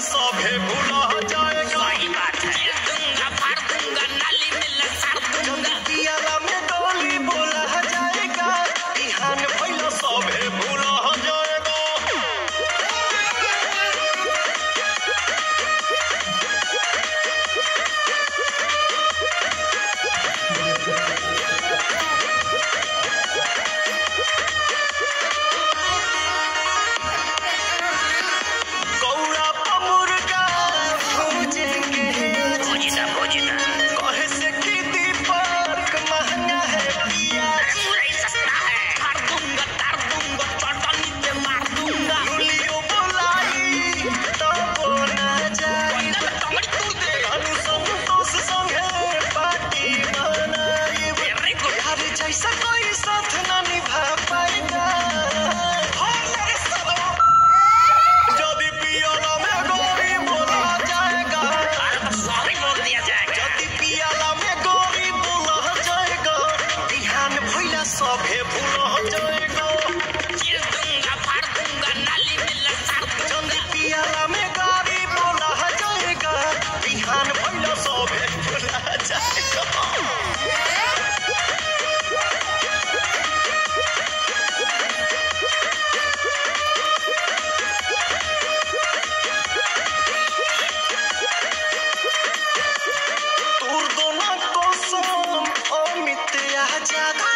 सभे भुला जा जगा